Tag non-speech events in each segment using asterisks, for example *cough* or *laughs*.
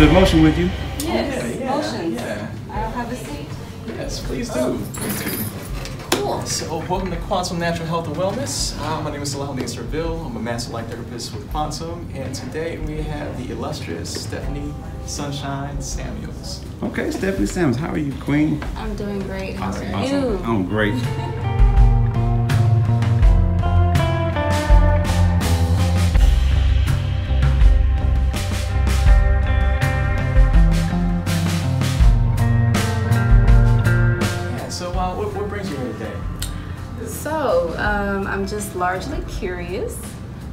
to the motion with you. Yes, yeah, motions. yeah. I'll have a seat. Yes, please do. Please do. Cool. So, welcome to Quantum Natural Health and Wellness. Uh, my name is Salahuddin Serville. I'm a master light therapist with Quantum, and today we have the illustrious Stephanie Sunshine Samuels. Okay, Stephanie Samuels, how are you, Queen? I'm doing great. How are awesome. you? I'm great. *laughs* So, um, I'm just largely curious.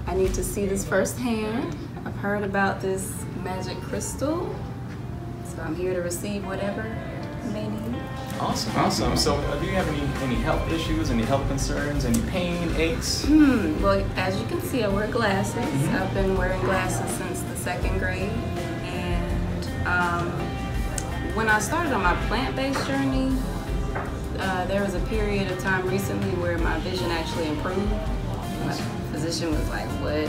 I need to see this firsthand. I've heard about this magic crystal, so I'm here to receive whatever may need. Awesome. Awesome. So, uh, do you have any any health issues, any health concerns, any pain, aches? Hmm. Well, as you can see, I wear glasses. I've been wearing glasses since the second grade, and um, when I started on my plant-based journey, uh, there was a period of time recently where my vision actually improved. My physician was like, "What?"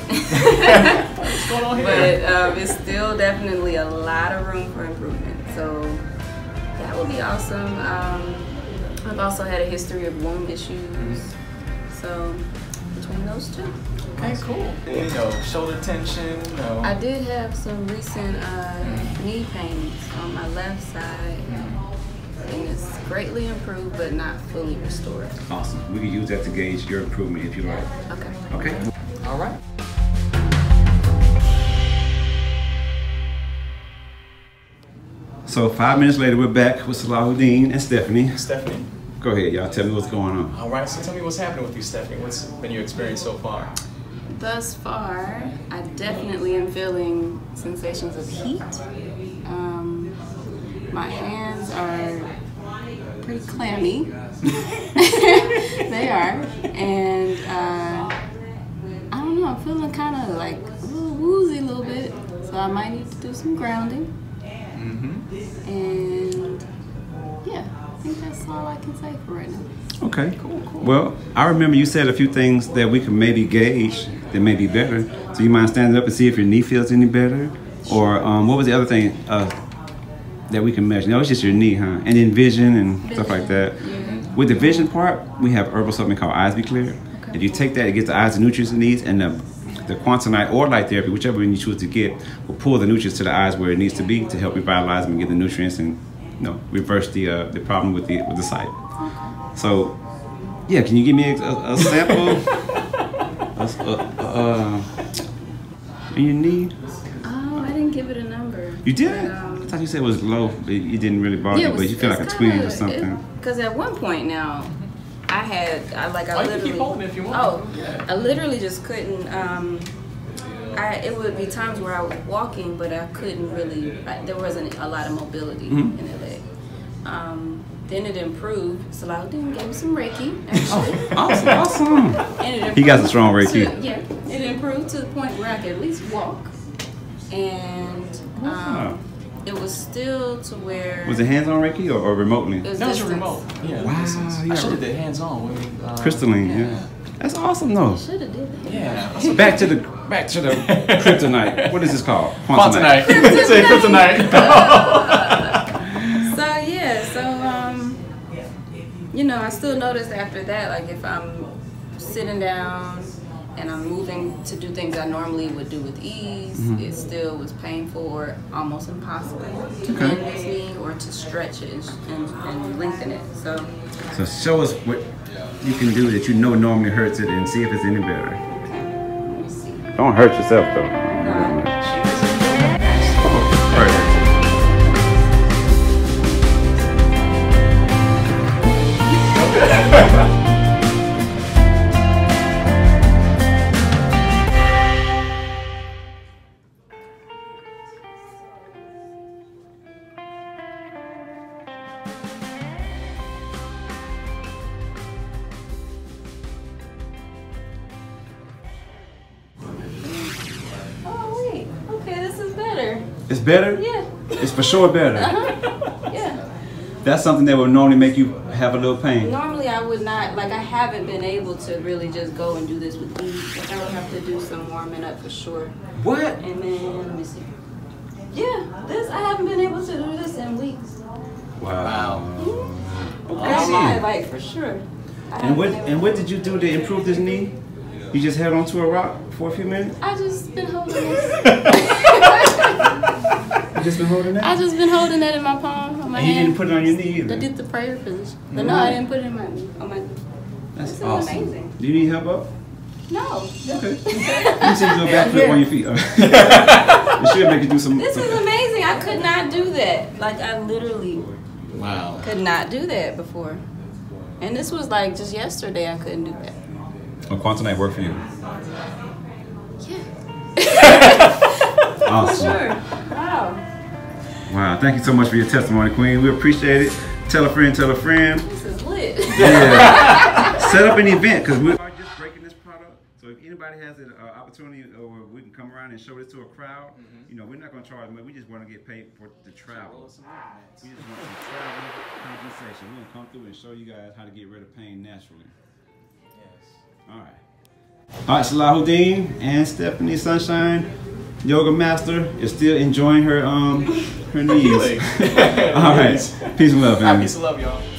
What's going on here? but um, it's still definitely a lot of room for improvement. So that would be awesome. Um, I've also had a history of womb issues. So between those two, okay, cool. You know, shoulder tension. No. I did have some recent uh, knee pains on my left side. And it's greatly improved, but not fully restored. Awesome. We can use that to gauge your improvement if you like. Okay. Okay. All right. So five minutes later, we're back with Salahuddin and Stephanie. Stephanie. Go ahead, y'all. Tell me what's going on. All right. So, tell me what's happening with you, Stephanie. What's been your experience so far? Thus far, I definitely am feeling sensations of heat. Um, my hands are pretty clammy. *laughs* they are. And uh, I don't know, I'm feeling kind of like a little woozy a little bit. So I might need to do some grounding. Mm-hmm. And yeah, I think that's all I can say for right now. Okay. Cool, cool. Well, I remember you said a few things that we can maybe gauge that may be better. So you mind standing up and see if your knee feels any better? Or um, what was the other thing uh, that we can measure? No, it's just your knee, huh? And then vision and stuff like that. Yeah. With the vision part, we have herbal supplement called Eyes Be Clear. If you take that, it gets the eyes the nutrients it needs, and the, the quantum light or light therapy, whichever one you choose to get, will pull the nutrients to the eyes where it needs to be to help revitalize them and give the nutrients and you know reverse the uh, the problem with the with the sight. So, yeah, can you give me a, a, sample? *laughs* a, a, uh, in your knee? Oh, I didn't give it a number. You did? But, um, thought you said it was low, but it didn't really bother you, but you feel like a twinge or something. Because at one point now, I had I like I Oh, you can literally. keep holding if you want. Oh, Yeah. I literally just couldn't. Um, I it would be times where I was walking, but I couldn't really. I, there wasn't a lot of mobility Mhm. in the leg. Um, then it improved. Salahuddin gave me some Reiki, actually. Awesome, awesome. And it He got some strong Reiki. to- yeah, it improved to the point where I could at least walk, and Wow. It was still to where Was it hands-on Reiki or, or remotely? it was That was your remote. Yeah. Wow, yeah. I should have did hands on when. Uh, Crystalline, yeah. That's awesome, though. Should have did that. Yeah. *laughs* So back to the back to the *laughs* kryptonite. What is this called? Quantanite. *laughs* Say kryptonite. So yeah, so um, you know, I still notice after that, like if I'm sitting down and I'm moving to do things I normally would do with ease, Mm-hmm. it still was painful or almost impossible to Okay. bend this knee or to stretch it and, and lengthen it. So So show us what you can do that you know normally hurts it, and see if it's any better. let me see. Don't hurt yourself though. Perfect. It's better. Yeah, It's for sure better. Uh-huh. yeah. That's something that would normally make you have a little pain. Normally, I would not like. I haven't been able to really just go and do this with ease. Like I would have to do some warming up for sure. What? And then let me see. Yeah, this I haven't been able to do this in weeks. Wow. That's my like for sure. I And what and what did you do to improve this knee? You just held onto a rock for a few minutes. I just been holding this. *laughs* *laughs* You just been holding that. I just been holding that in my palm on my and you hand. didn't put it on your knee either? I did the prayer position. But no, I didn't put it in my on my. That's This is awesome. amazing. Do you need help up? No. Okay. *laughs* you see you do a backflip on your feet. *laughs* it should make you do some. This is amazing. I could not do that. Like I literally Wow. could not do that before. And this was like just yesterday. I couldn't do that. Oh, Quantanite work for you. Yeah. *laughs* Awesome. Sure. Wow. Wow. Thank you so much for your testimony, Queen. We appreciate it. Tell a friend, tell a friend. This is lit. Yeah. *laughs* Set up an event because we are just breaking this product. So if anybody has an uh, opportunity or we can come around and show this to a crowd, you know, we're not going to charge money. We just want to get paid for the travel. We just want some travel compensation. We're going to come through and show you guys how to get rid of pain naturally. Yes. All right. All right, Salahuddin and Stephanie Sunshine, yoga master, is still enjoying her um her knees. *laughs* *laughs* All right. *laughs* Peace and love, family. to love y'all.